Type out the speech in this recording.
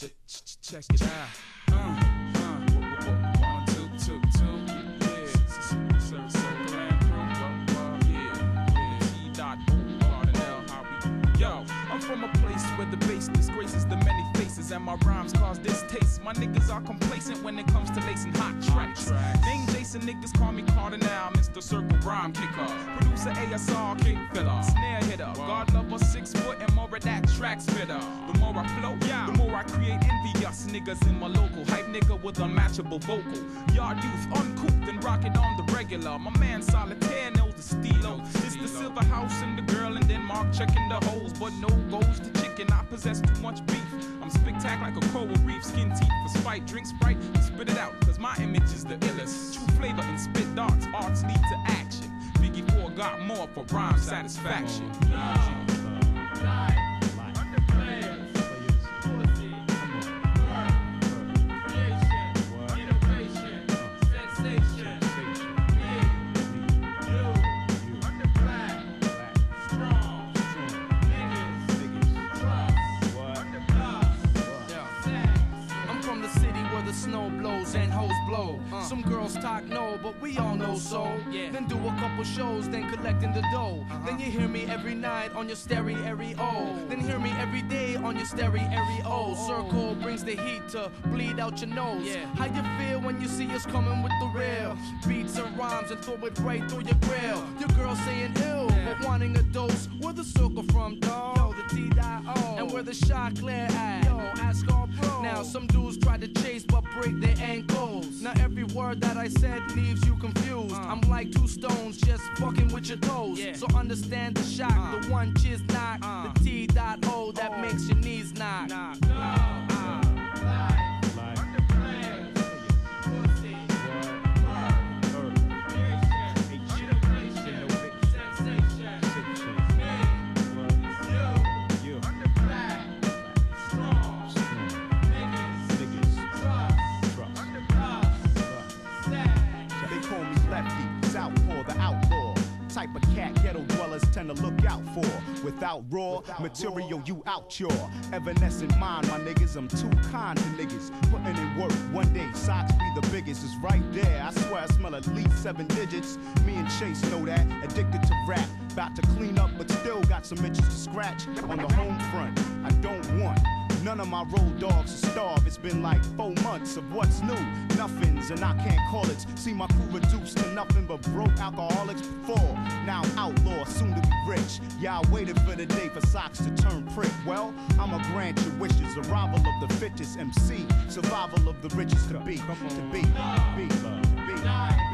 Check, check it out. Uh, uh, one, two, two, two. Yeah, crew. Yeah. E dot. Yo, I'm from a place where the bass disgraces the many faces, and my rhymes cause distaste. My niggas are complacent when it comes to lacing hot tracks. Name Jason niggas call me Kardinal, Mr. Circle Rhyme Kicker. Producer ASR kick filler, snare hitter. God lover six foot and more of that track spitter. The more I flow, the more I envious niggas in my local. Hype nigga with unmatchable vocal. Yard youth uncouth and rockin' on the regular. My man Solitaire knows the stilo. It's the silver house and the girl in Denmark checking the holes, but no goes to chicken. I possess too much beef. I'm spectacular like a coral reef, skin teeth for spite. Drink sprite and spit it out, cause my image is the illest. True flavor and spit darts, arts lead to action. Biggie 4 got more for rhyme satisfaction. The snow blows and hoes blow. Uh. Some girls talk no, but we all know so. Then do a couple shows, then collecting the dough. Uh-huh. Then you hear me every night on your stereo. Then hear me every day on your stereo. Oh. Circle brings the heat to bleed out your nose. How you feel when you see us coming with the real beats and rhymes and throw it right through your grill? Uh. Your girl saying ill, but wanting a dose. Where the circle from, dog? T.O. And where the Choclair at? Yo, ask all bro. Now some dudes try to chase but break their ankles. Now every word that I said leaves you confused. Uh. I'm like two stones just fucking with your toes. So understand the shock, uh. the one jizz knock, uh. the T.O. Lefty, Southpaw, the outlaw. Type of cat ghetto dwellers tend to look out for. Without raw material, you out your evanescent mind, my niggas. I'm too kind to niggas. Putting in work, one day socks be the biggest. It's right there. I swear I smell at least seven digits. Me and Chase know that. Addicted to rap, about to clean up, but still got some itches to scratch. On the home front, I don't want. None of my road dogs to starve. It's been like four months of what's new. Nothings, and I can't call it. See my crew reduced to nothing but broke alcoholics before. Now outlaw, soon to be rich. I waited for the day for socks to turn prick. Well, I'ma grant your wishes. Arrival of the fittest MC. Survival of the richest to be. To be. To be. To be.